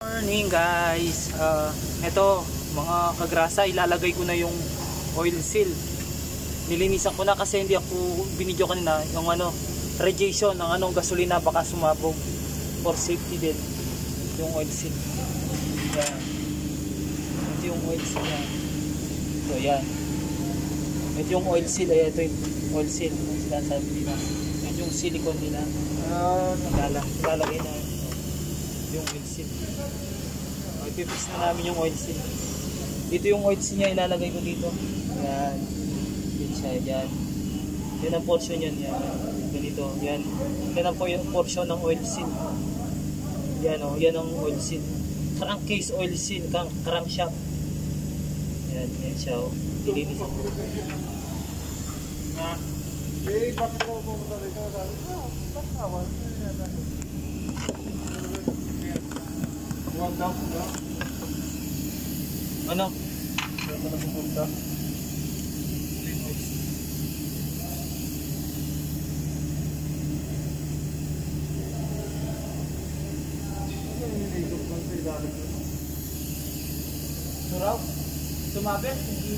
morning guys. Ah, Ito mga kagrasa ilalagay ko na yung oil seal. Nilinisan ko na kasi hindi ako binidyo kanina yung ano radiation ng anong gasolina baka sumabog. For safety din yung oil seal. Yan. Ito yung oil seal yan so yan. Ito yung oil seal ay ito yung oil seal yung sinasabi nila. Ito yung silicone nila. Ah, nagala, nagalagay na. Yung oil seal. Ipipix na namin yung oil seal. Dito yung oil seal niya ilalagay ko dito. Yan. Yan siya yan. Yan ang portion yan yan. Ganito yan. Yan ang po yung portion ng oil seal. Yan o yan ang oil seal. Crankcase oil seal crank, crankshaft yan yan siya o ilinis Eh, bakit ko pumunta rito? Sabi ko, ah, bakit Huwag daw, huwag daw. ano Saan ka na pupunta? Ano? Suraw? Sumabit? Hindi.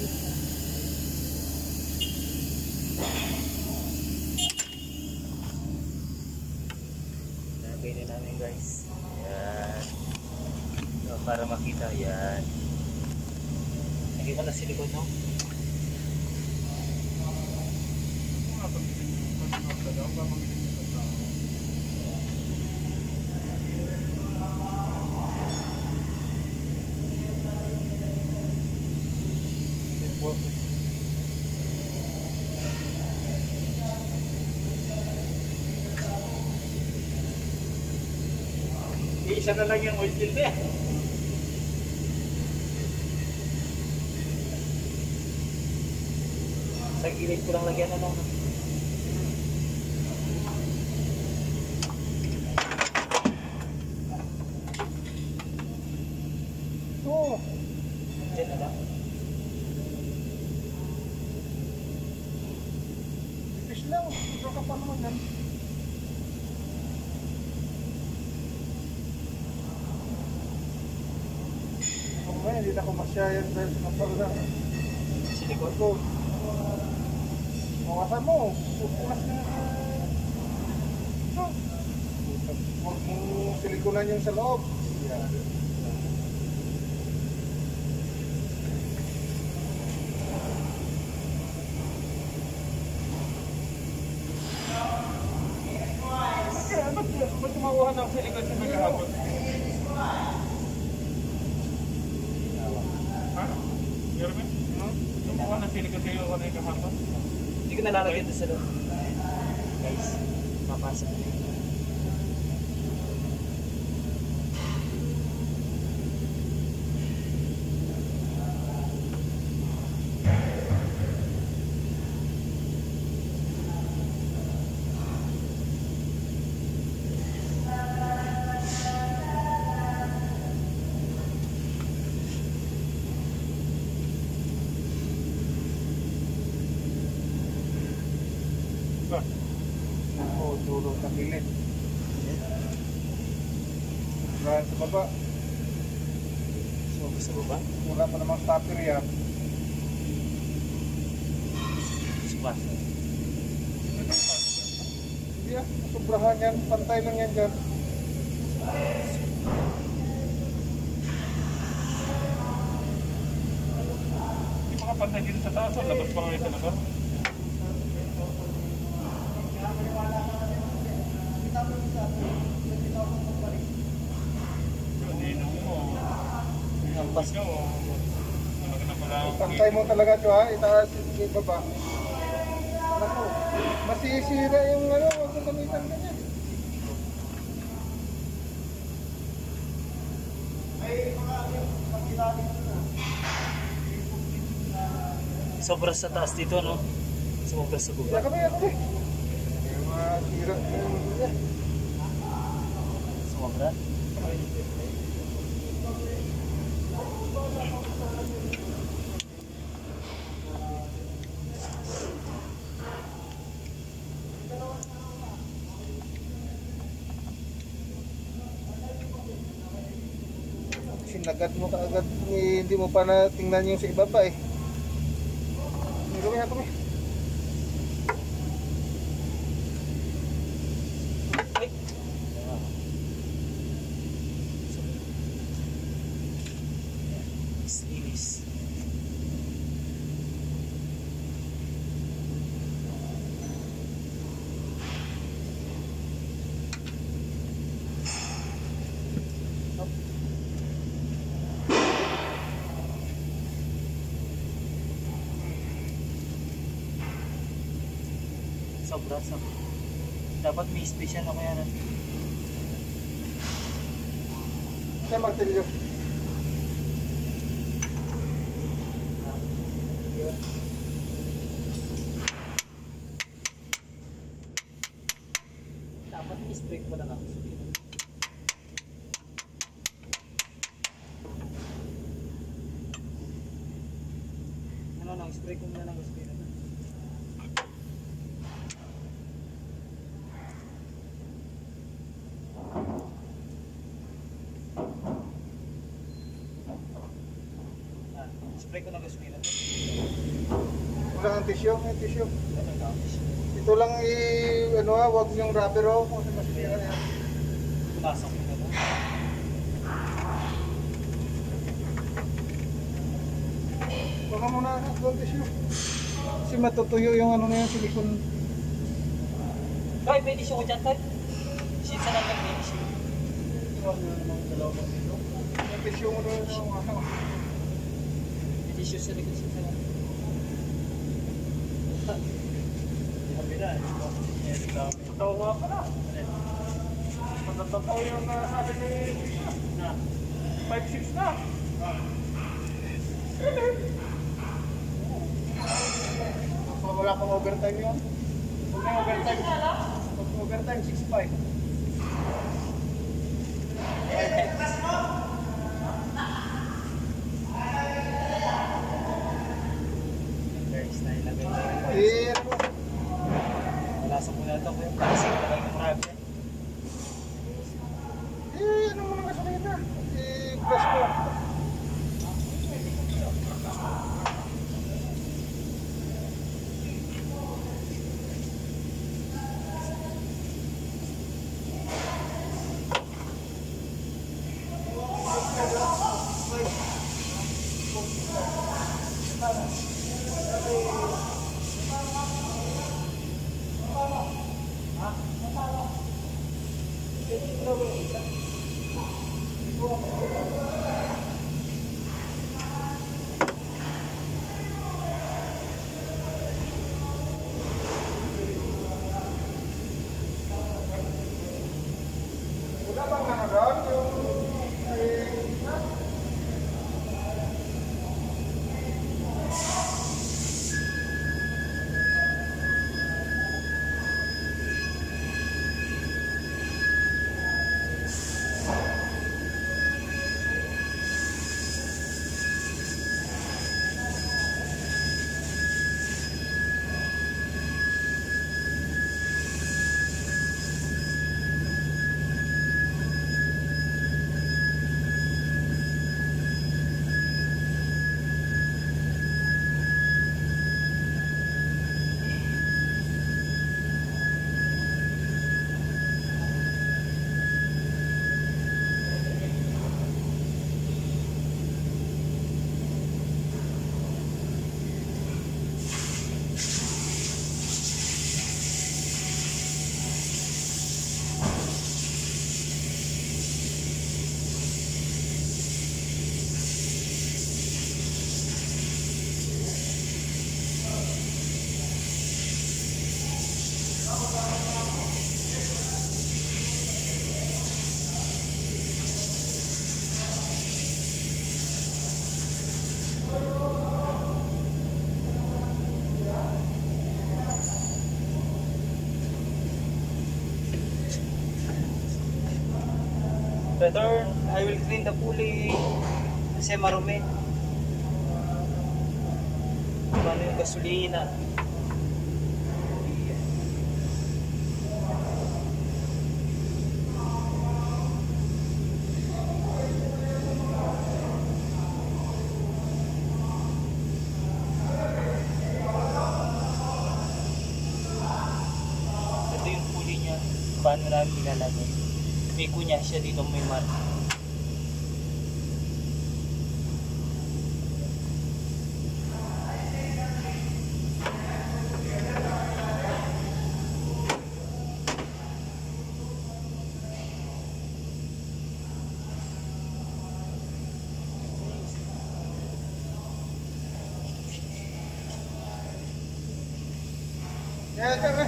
Lagay na namin guys. Yan. So, para makita. Yan. Lagay ko na silikon no? Isa na lang yung oil seal eh. Sa gilid ko lang lagyan ano. Oo. Diyan na lang. Fish lang. Ito ka pa naman yan. Ako nga, hindi na ako masyayan dahil sa kapal na. Silikon. Ako. Mawasan mo. Pupunas na. Ah. Huwag mong silikonan yung sa loob. Yan. Kaya, ba't, ba't kumakuha ng silikon sa nagahapon? Ha? Jeremy? Hmm? Kumuha ng silikon kayo ako na yung kahapon? Hindi ko nalalagyan doon sa loob. Guys, papasok. Ba? Oo, durog na kilit. Saan sa baba? So, sa baba? Wala pa namang stopper yan. Squat. Hindi ah, sobrahan yan. Pantay lang yan dyan. Hindi pa kapantay dito sa taas, oh. labas pa ngayon sa labas. Yun, inom mo. Hampas. Ikaw, oh. Talaga na mo talaga ito ha. Itaas yung baba. Naku, masisira yung ano. Huwag mo gamitan ganyan. Sobra sa taas dito, no? Sobra sa baba. kami ako eh. Yung masira yan. Sobra. Sinagad mo kaagad. Eh, hindi mo pa na tingnan yung sa ibaba eh. Ha, tumi. Ay. Sa martilyo. Dapat i-spray ko na lang. Ano lang, spray ko muna ng spray na. Ah, spray ko na. Wala ang tissue, may tissue. Ito lang i ano ha, wag yung rubber oh, kasi mas pira yan. Pumasok ko na. Baka muna ang tissue. Kasi matutuyo yung ano na yan, silicone. Tay, pwede siya ko dyan, tay. Sinsa lang lang pwede siya. Wag na namang dalawang dito. Yung tissue mo doon sa ano. Pwede siya sa likod sinsa lang. Totoo nga pala. Totoo yung uh, sabi ni Na. 5-6 na. So, wala pang overtime yun. Huwag na overtime. Huwag overtime, 6.5. Guys, Alvin Dapuli eh. kasi marumi. Paano yung gasolina? paano namin nilalagay. May kunya siya dito may mark. ¡El Gracias.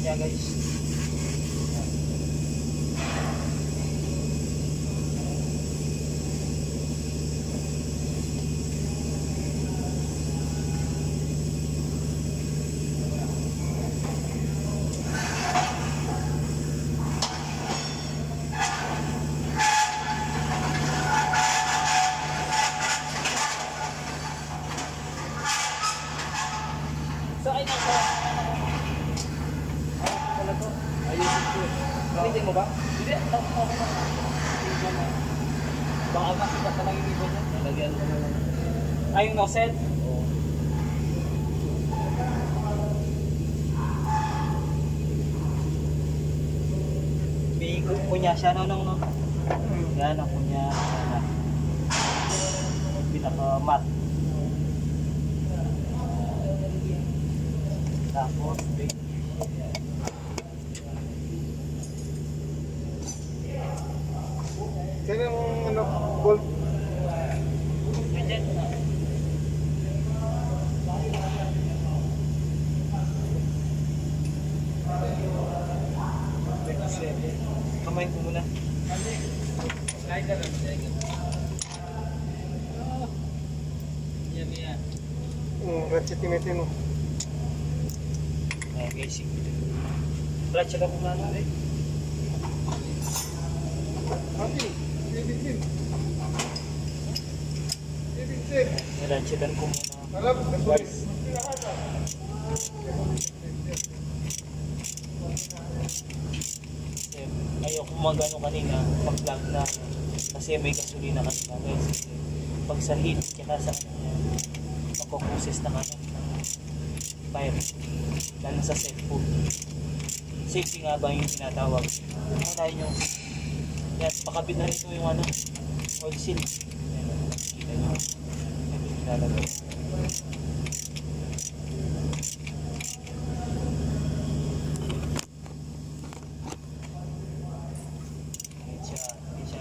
Niya guys. Sa akin ang sa wala to. Ayusin ko. Gamitin mo ba? Hindi. Ako ako na. Baka makita ka lang yung ibon niya. Nalagyan mo na lang. Ay, yung nozzle? Oo. May kunya siya no nung no. Yan ang kunya. Pinaka-mat. Tapos, big Yan yung ano, bolt. Ganyan. Kamay ko muna. Slider lang. Yan yan. Tinitin mo. Ayan guys. Clutch lang kung ano eh. Mati, bibigin. Bibigin. Nilanchitan ko muna. Alam, Guys. Kasi ayoko magano kanina pag vlog na kasi may gasolina kanina guys kasi pag sa heat tsaka sa magkukusis ng ano ng fire lalo sa cellphone safety nga ba yung tinatawag? Unahin yung yan makabit na rito yung ano oil seal. Yan kita nyo. Ito yung nilalagay Yan siya, yan siya.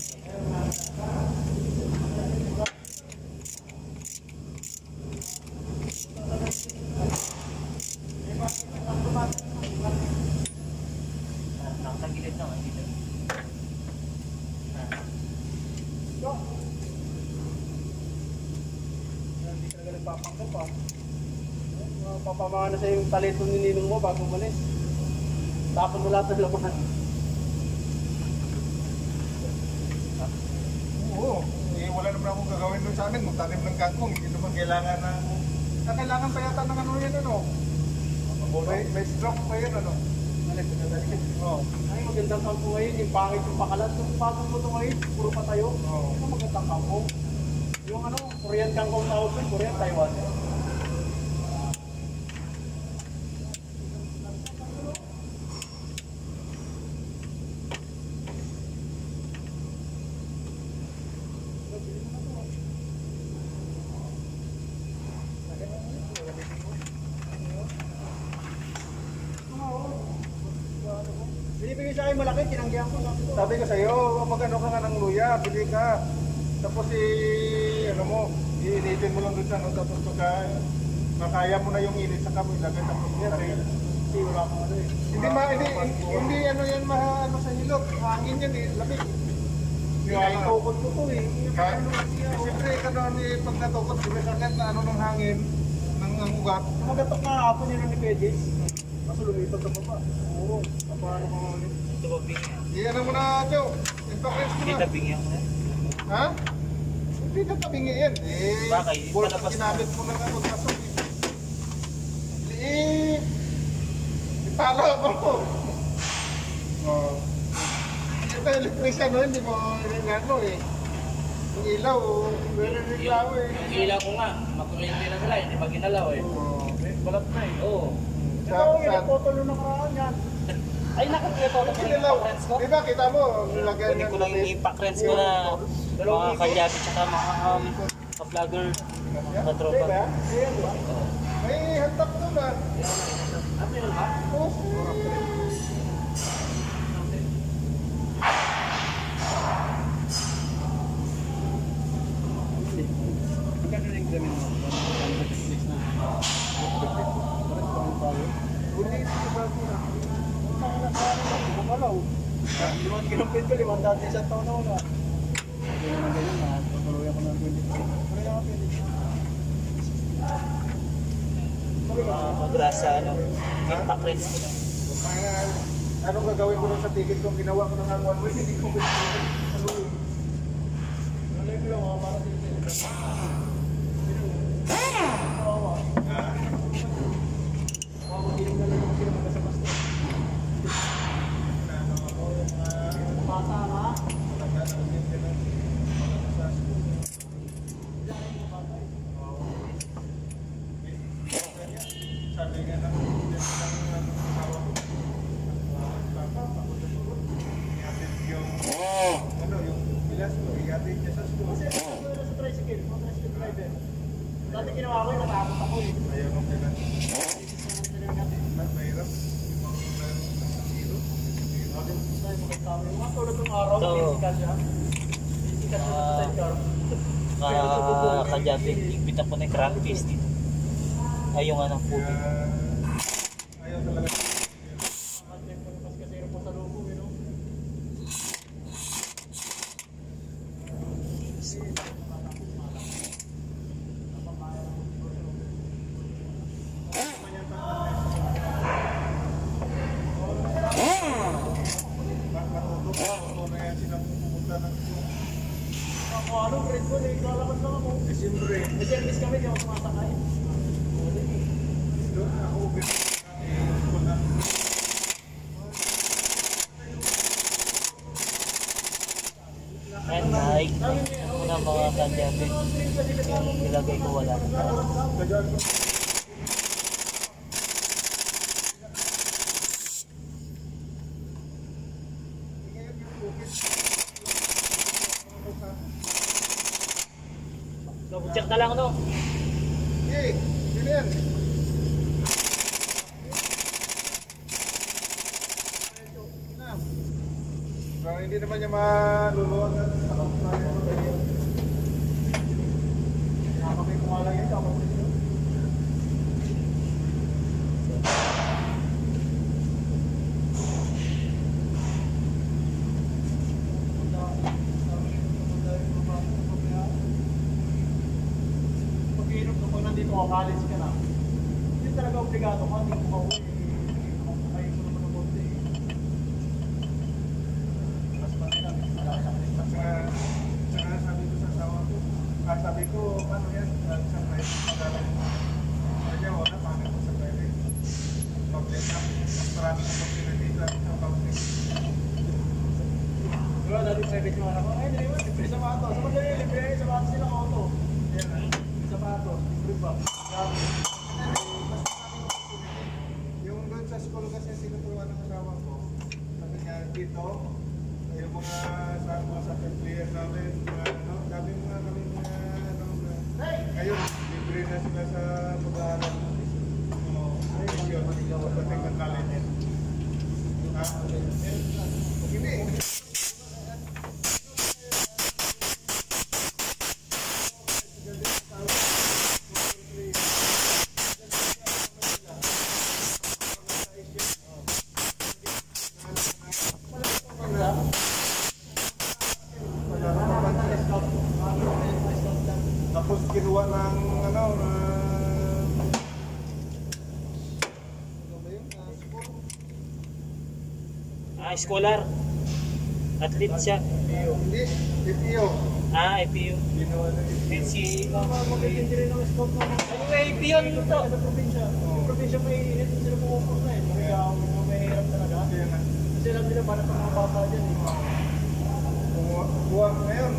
Ah, Nakatagilid lang, hindi lang. Ah, Hindi ka na nagpapangkap pa. Papamana sa yung paleto ni Ninong mo bago umalis. Tapon mo lahat ng laman. Oo. Eh, wala naman akong gagawin doon sa amin. Magtanim ng kangkong. Hindi naman kailangan na... Na kailangan pa yata ng ano yan, ano? May, may stroke pa yan, ano? Oo. Ay, magandang kampo ngayon. Yung pangit yung pakalat. Kung pasok mo ito ngayon, puro patayo. Oo. Ito magandang kampo. Yung ano, Korean kangkong tawag ko, Korean, Taiwan. Sabi ko, Sabi ko sa'yo, magano ka nga ng luya, bili ka. Tapos i, ano mo, iinitin mo lang dun sa ano, tapos pagka makaya mo na yung init sa kamoy, ilagay tapos ilagay. Hindi, wala akong ano eh. Hindi ma, hindi, hindi ano yan ma, ano sa hilot, hangin yan eh, lamig. Pinaikokot ko to eh. Kahit, eh, siyempre, ano, ni, pag natukot, sumisakit na ano ng hangin, ng ang ugat. Magatok na hapon yun ni Pedis. Kaso lumipad sa baba. Oo. Paano ka ulit? Ito ba? Iyan mo na, Joe. Ipakres mo na. tabingi ako. Ha? Hindi na tabingi yan. Eh, Bakit? bulak Palabas na. ginamit mo na nga magpasok. Eh, ipala mo. Oh. Ito electrician, no? hindi mo rin ano eh. Yung ilaw, meron rin ilaw eh. Yung ilaw ko nga, makuryente na sila, hindi pa ginalaw eh. Oh. Balat na eh. Oo. Ito, yung nagpotulo ng karaan yan. Ay, nakakita ko Yung ilaw, di ba kita mo, nilagyan Kunin ko lang yung impact lens ko na mga kalyabi tsaka mga um, ka-vlogger, ka-tropa. Diba? Ayan, diba? May hantak doon ah. Ah, meron ba? Oh, Magkano na yung examen mo? 156 na. 156. Bakit pa ang tayo? Uli, ito bago na. Ang nakakaroon na, bumalaw. Kinumpit ko, limang dati isang taon na wala. Hindi naman ganyan na, tutuloy ako ng 20. Pero yung ako pwede. Mga magrasa, ano, impact lens ko na. Anong gagawin ko nun sa ticket kung ginawa ko ng ang one way, hindi ko pwede. Ano yun? Nalay ko lang mga para dito. Sabi nga ng ng asawa ko, ah, papa, papunta ko ron. Ihatid yung, ano, yung bilas ko, ihatid niya sa school. Sa tricycle, mga tricycle driver. Dati ginawa ko yun, natakot ako eh. Ayaw nung kailan. Mas mahirap. Yung mga sa zero. Mga tulad ng araw, So, physical siya. Physical siya sa sidecar. Ka kalyabi, igpitan ko na yung crankcase dito. Ay, yung anong puti. Kaya, ayaw talaga. Mas kasi po sa loob, you know. Matutok ako na yan silang pumunta ng Ako ano, grade ko, eh, lalakad lang ako. December. May service kami, di ako sumasakay. Doon ako And like, ako na mga kalyabi. Ilagay ko wala. Kajaan na lang, no? Okay, yan. Parang hindi naman niya maluluwag at sakap na yung mga ganyan. Nakakabay ko nga lang yun, ako. Pag iinom ko, pag nandito ka, college ka na, hindi talaga obligado ka, hindi ko pauwi. Ay, ko naman ng konti. Mas pati lang, wala ka sa Saka, saka sabi ko sa asawa ko, ah, sabi ko, paano yan? Ah, Sa private mag-aral. Sabi niya, wala, paano ko sa private? Public na, mas maraming opportunity. private yung anak ko. Ay, hindi naman, libre sapato. Sa madali, libre yung sapato sila auto. Yan na. Sapato, libre pa. Grabe. Yung doon sa school kasi tinuturuan ng asawa ko, sabi niya, dito, yung mga sa mga sa player namin, mga ano, sabi mga kami mga ano, na, ngayon, libre na sila sa mag-aaral. Oo, ay, yun, pagdating ng college. Ha? Hindi. Tapos kinuha ng ano, na... Ano ba yun? Ah, school? Ah, scholar. Athlete siya. Hindi, DPO. Ah, IPU. Ginawa ng NC. Mag-intindi rin ng scope ng Ano ba IPU yun to? sa probinsya. Yung probinsya may init sila pumupos na eh. Mga gaw, mga mahirap talaga. Kaya na. Kasi alam nila para sa mga bata dyan eh. Kuha ngayon,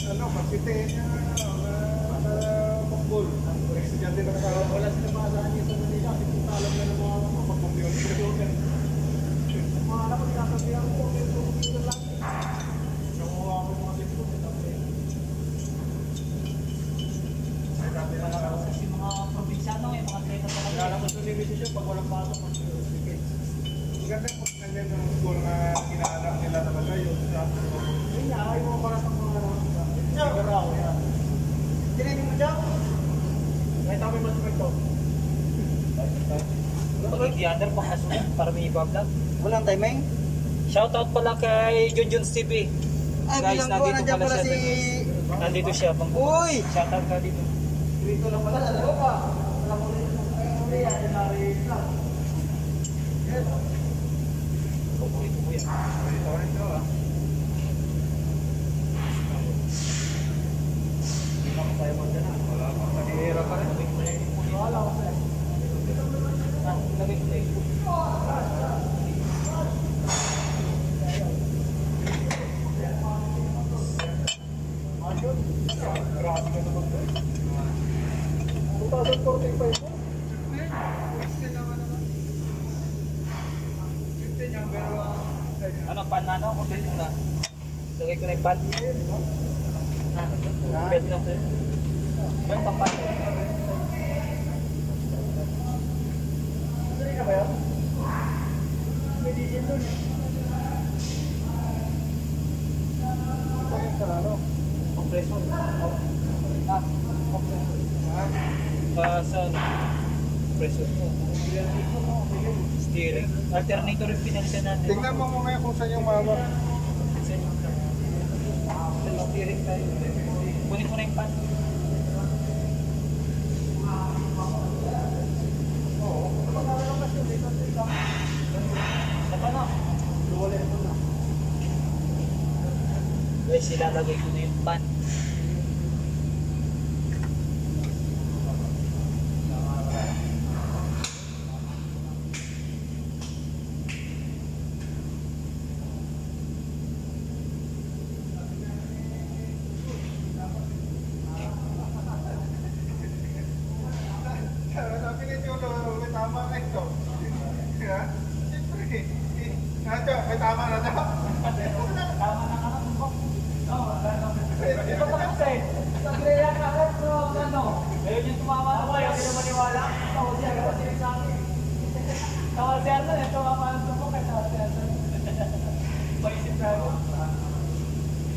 ano, kasite niya, na sa football. Estudyante na kasama. Wala sila maasahan dito sa Manila kasi kung alam na ng mga. Mga anak ko, sinasabihan ko, may computer lang. Nakuha ko yung mga textbook. eh, tapos eh, Sabi na lang kasi mga probinsyano eh, mga atleta talaga. Kaya lang gusto ni Mrs. siya pag walang pasok, mag-speak. Maganda po nandiyan yung school na kinahanap nila talaga yung sa Yun nga, ayaw mo para sa mga ano. Sigaraw, yan. Tinitin mo dyan. Kahit ako may mas to. Pag Indianer, pakasunod para may iba vlog. Walang timing? Shoutout pala kay Junjun TV. Ay, Guys, bilang ko, nandito nandiyan pala pala siya. si... Nandito siya. Bang Uy! Shoutout ka dito. Dito lang pala, sa loob pa. Wala ko rin. Ay, uli, yan, sinari lang. Paborito ko yan. Ito rin ito ah. Hindi pa ako tayo mag na. Wala pa, nahihirap pa rin. Wala ko sa'yo. Lagay ko na yung Grabe ka naman to. 2045 po. Ano, pan na ano? Kung pwede na. Lagay ko na yung pan. Pwede na sa'yo. Yung papan. Sali na ba yan? May diesel dun. Ito yung sa ano? Compressor. Ah, compressor. Ah, sa compressor mo. Steering. Alternator yung pinalitan natin. Tingnan mo mamaya kung saan yung mama. Sa steering tayo. Kunin ko na yung pan. Sa pan na. Guys, ilalagay ko na yung pan. Sabi ni Cholo, may tama na ito. Ha? Siyempre. Nacho, may tama na ito. Tama na ka na. Ito pa kasi. Sa Greya ka rin, bro, ano? Ayun yung tumawa na kayo. Hindi maniwala. Tawa siya, gawa siya sa akin. Tawa si Arnold, eh. Tawa pa ang tumbok, eh. Tawa si Arnold. Paisip ka ako.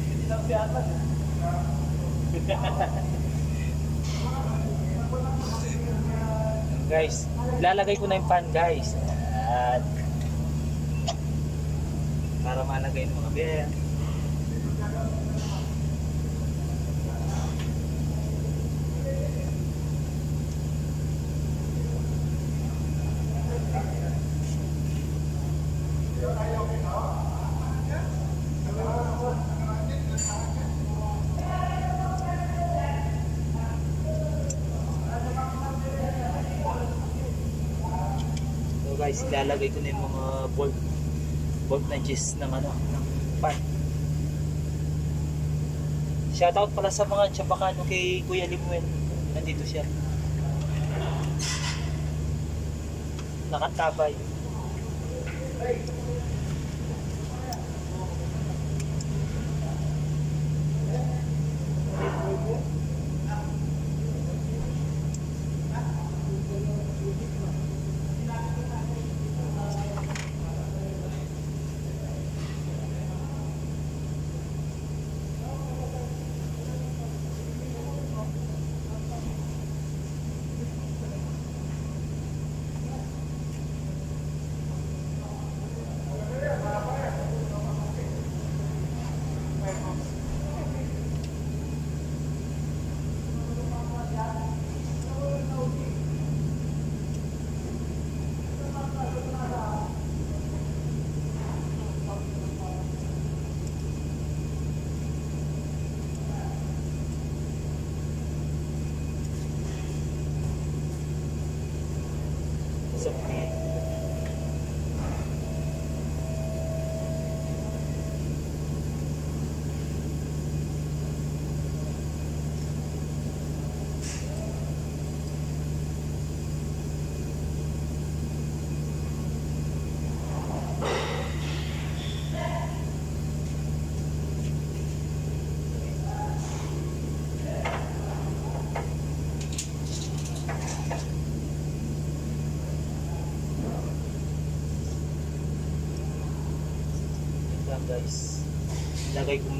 Hindi lang si Arnold. guys, lalagay ko na yung pan, guys. At para malagay ng mga beer. lalagay ko na yung mga bolt bolt na gis ng ano ng pan shoutout pala sa mga tsapakano kay Kuya Limuel. Nandito siya. Nakatabay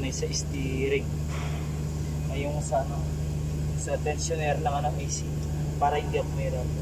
Muna sa steering. Ay yung sa ano, sa tensioner lang ng AC para hindi ako mahirap.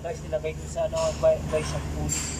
Guys, nilagay ko sa ano, by, by shampoo.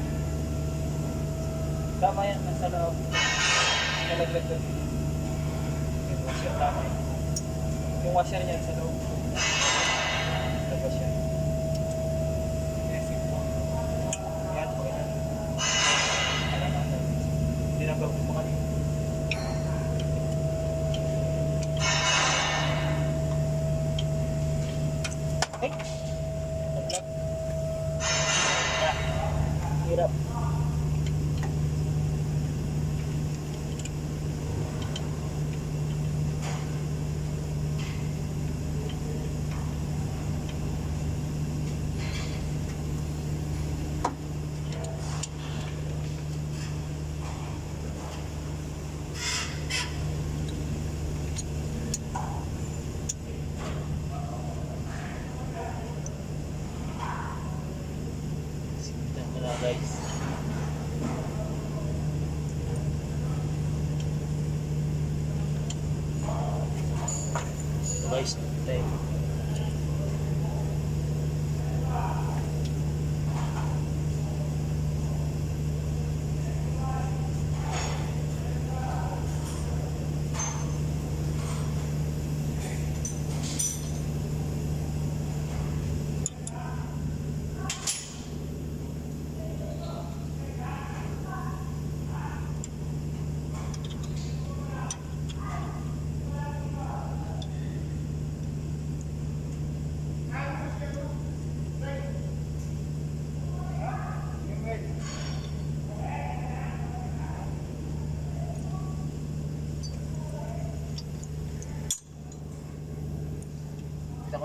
Tama yan, nasa loob. Nalaglag doon. Yung washer, tama yun. Yung washer niya sa loob.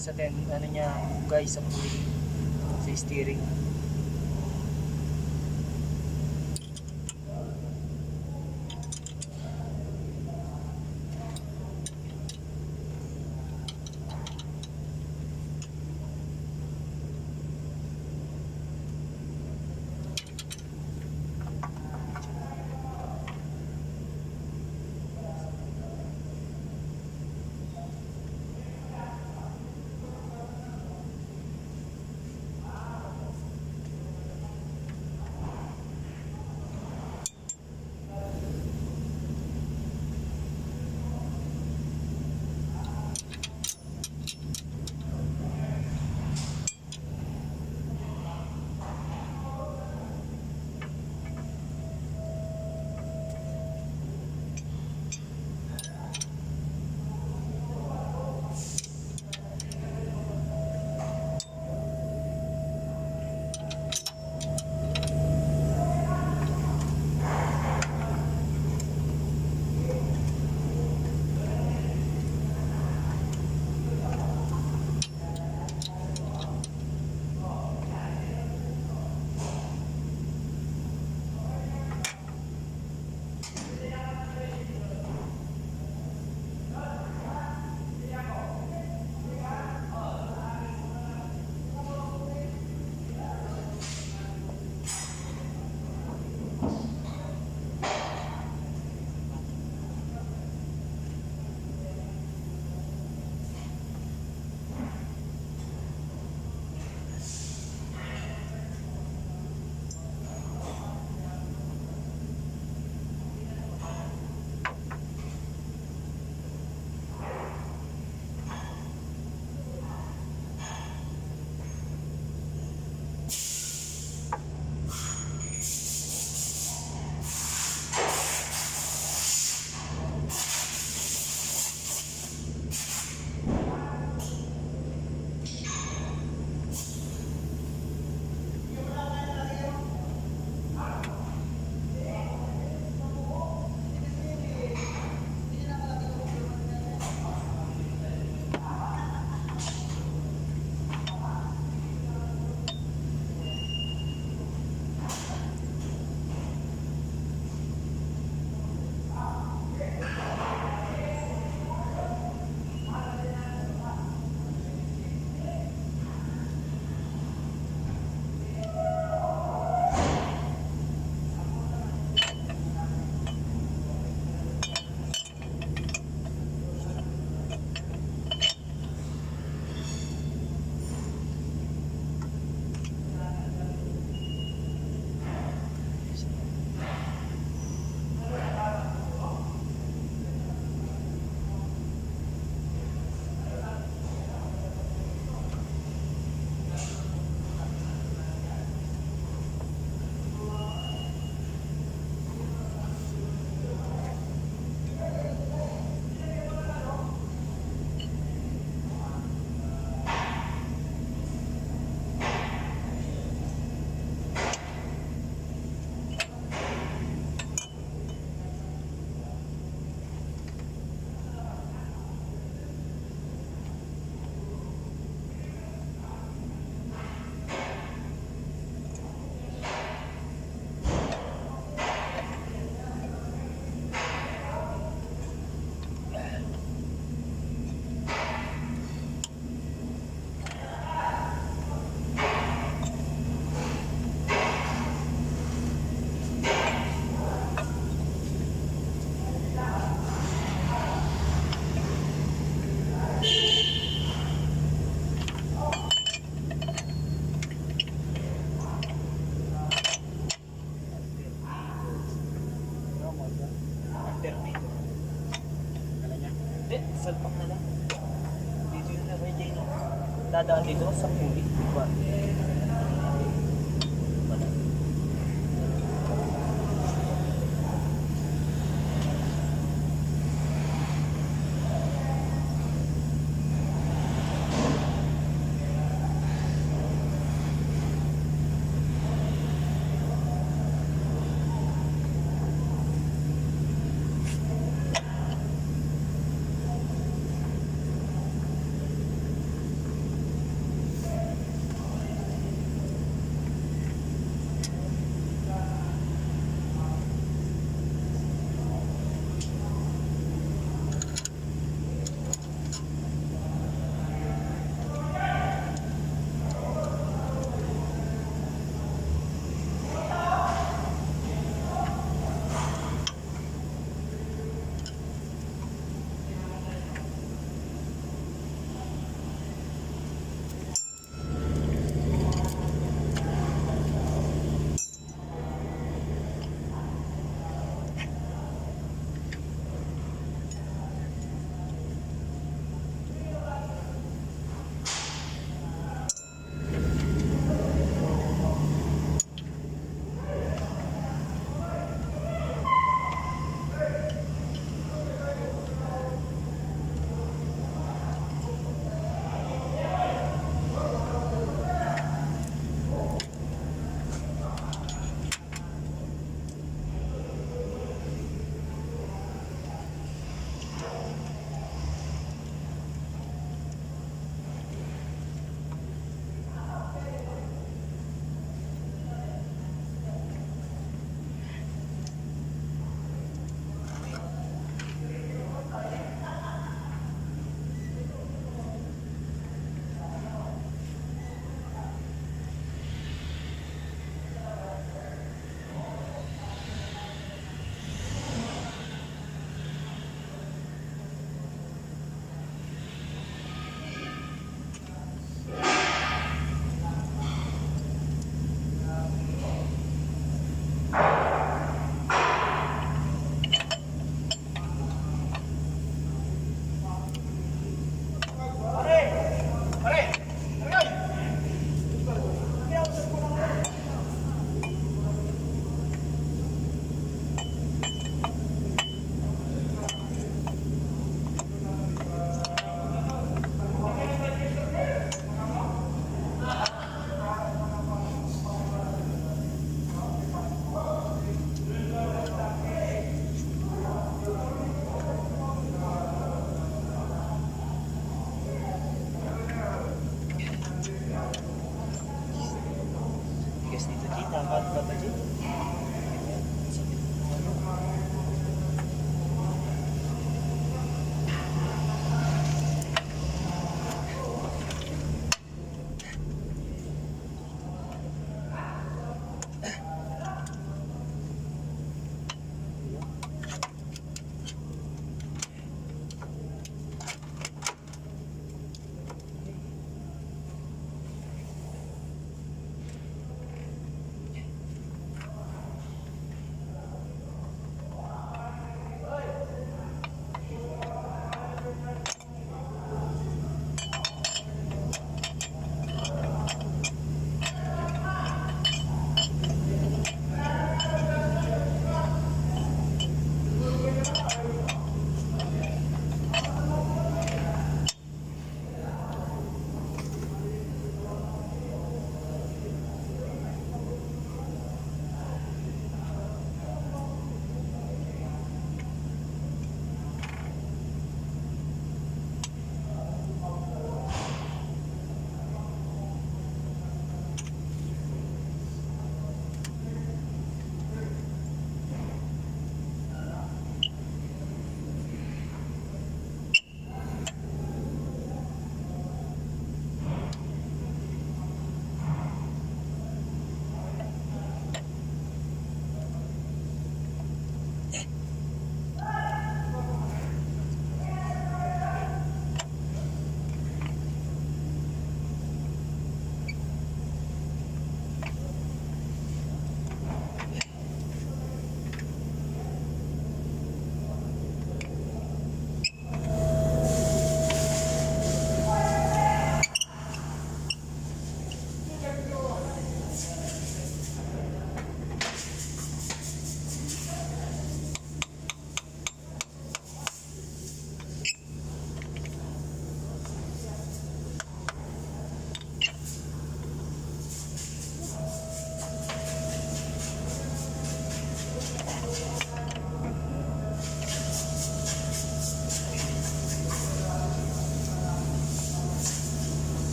Sa ten, ano niya, guys, sa pulley, sa steering.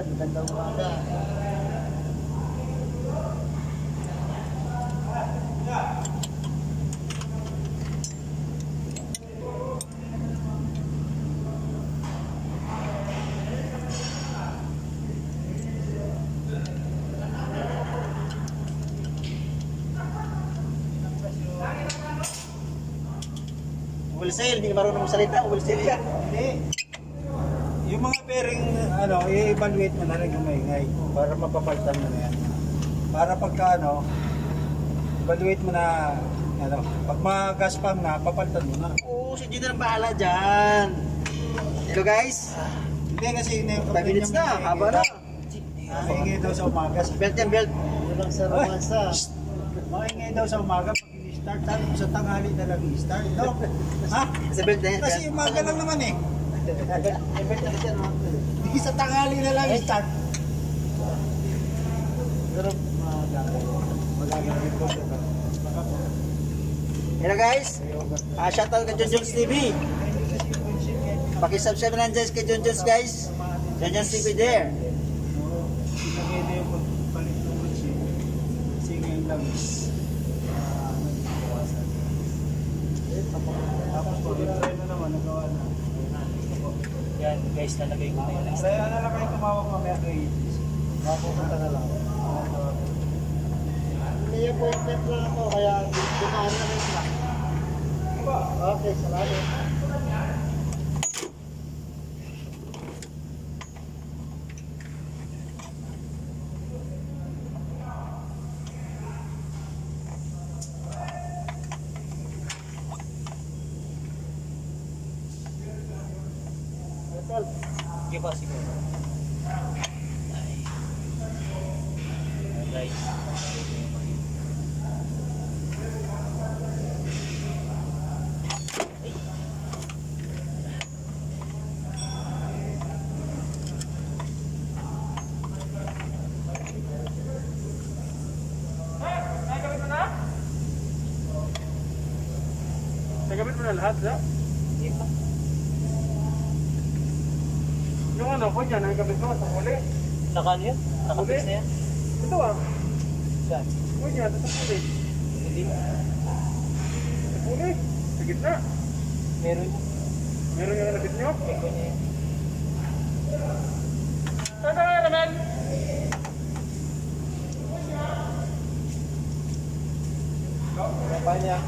Kaibigan. Magandang umaga. Wholesale, hindi ka marunong magsalita. Wholesale yan. Hindi. Yung mga bearing, ano, i-evaluate mo na rin yung maingay para mapapalitan mo na yan. Para pagka, ano, evaluate mo na, ano, pag magaspam na, papalitan mo na. Oo, si Junior ang bahala dyan. Hello guys. Hindi kasi na yung 5 minutes na, haba na. Maingay daw sa umaga. Belt yan, belt. Walang sa romasa. Maingay daw sa umaga pag i-start. Sabi sa tanghali na lang i-start. No? ha? Sa belt na yan. Kasi umaga lang naman eh. Hindi sa tanghali na lang i-start. Pero, Magagaling ko. Hello guys. Ah, shoutout kay John Jones TV. Paki-subscribe na dyan kay John Jones guys. John Jones TV there. Sinagay na yung pagpalit ng machine. Kasi ngayon lang is ah, nagbawasan. Eh, tapos- Tapos pag try na naman, nagawa na. Yan guys, nalagay ko na yun. Kaya na lang kayo tumawag mamaya kay Mapupunta na lang. May appointment lang ako, kaya dumaan na rin lang. Okay, salamat. Sige Nagabit mo na lahat, da? Hindi pa. Yung ano ko dyan, nagabit mo sa huli. Naka ano yun? Nakapis na yan? Ito ah. Saan? Huwag niya, sa huli. Hindi. Sa huli. Sa gitna. Meron yun. Meron yung nagabit nyo? Eko niya yan. Saan ka naman? Apa niya?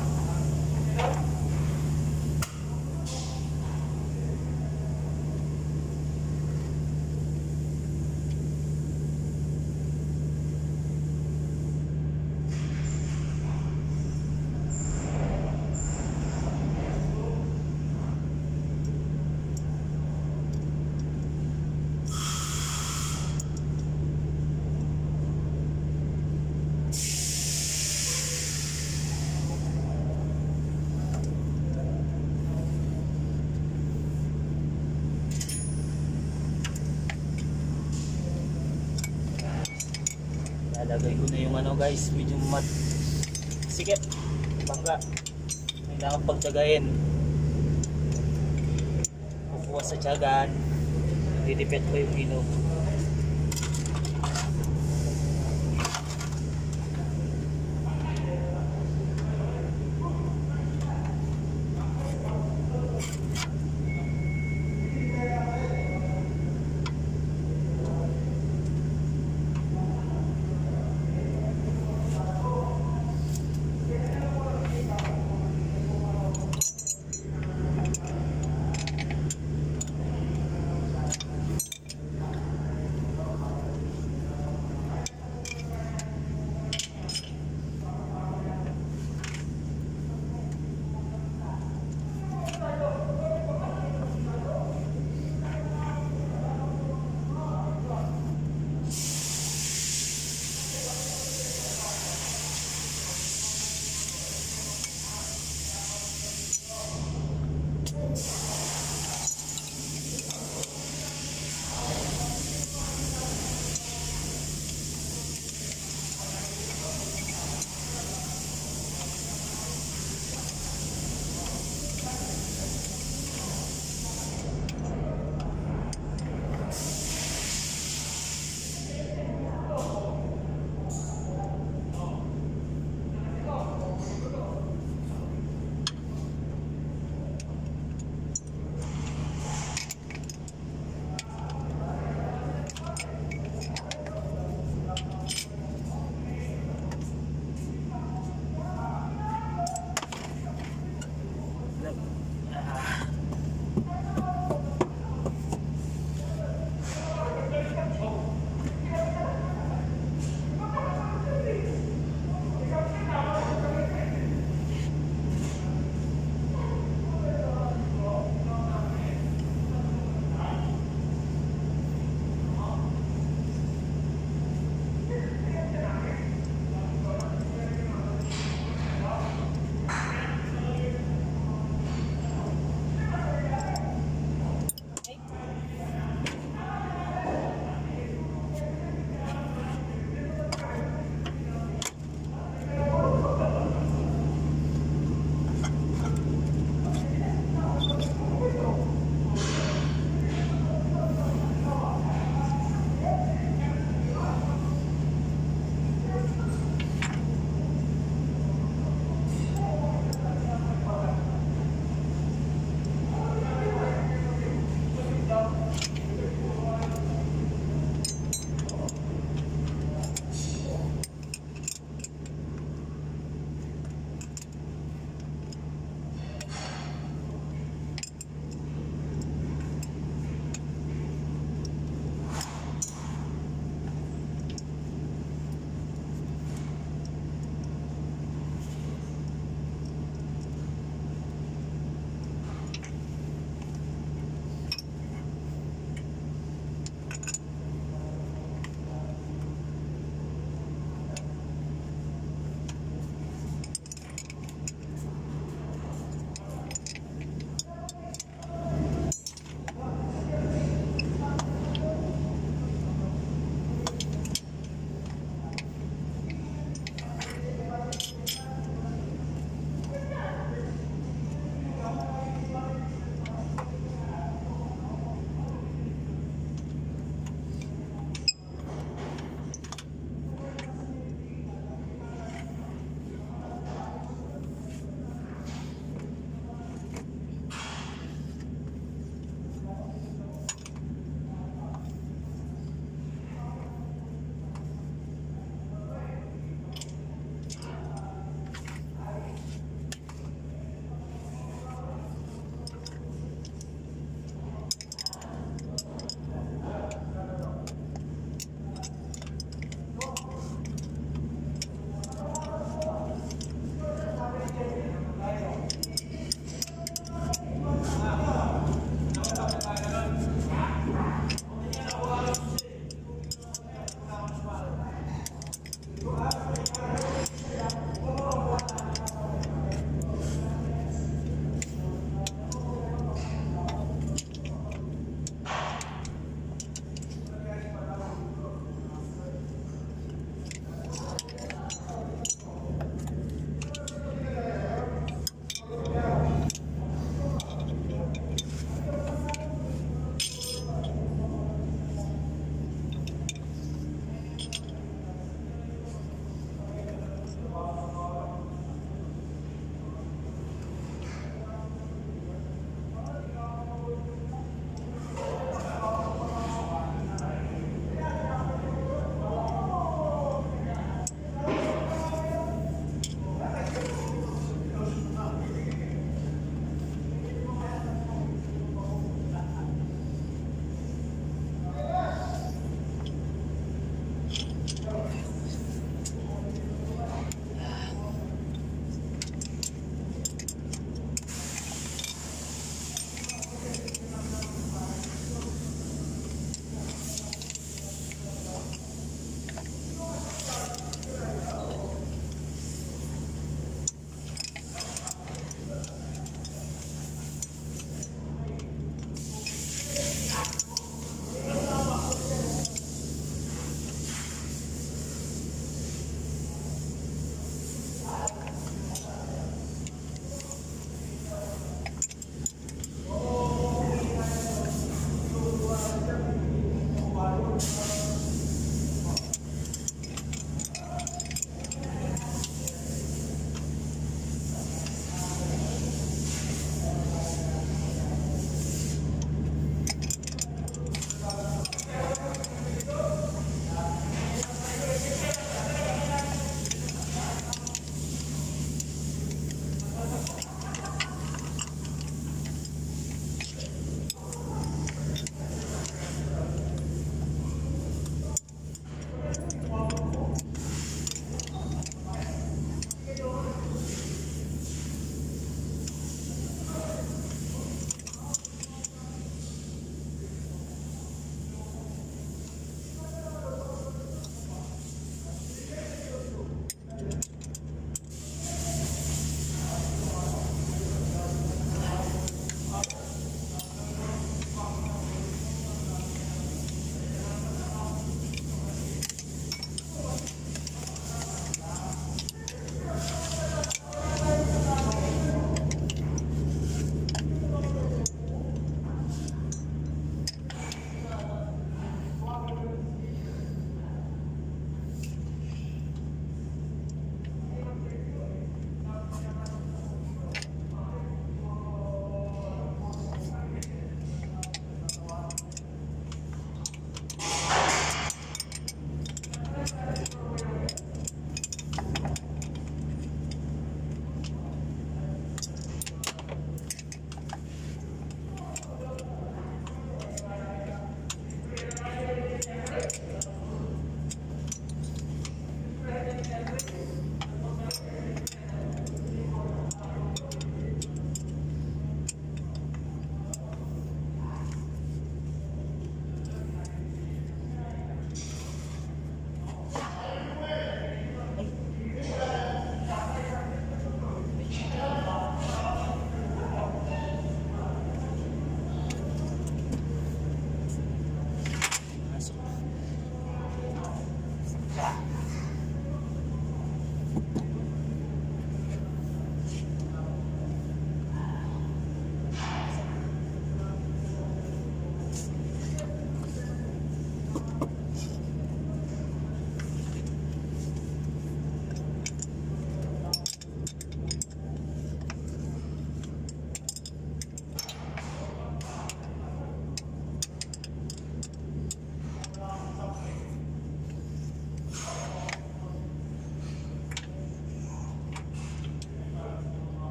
Lalagay ko na yung ano guys, medyo mat sikip, bangga. Pagtagayin. Kukuha sa tiyagan. Didipet ko yung ino.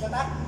Klaseng may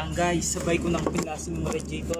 Ayan guys, sabay ko nang pilasin yung radiator.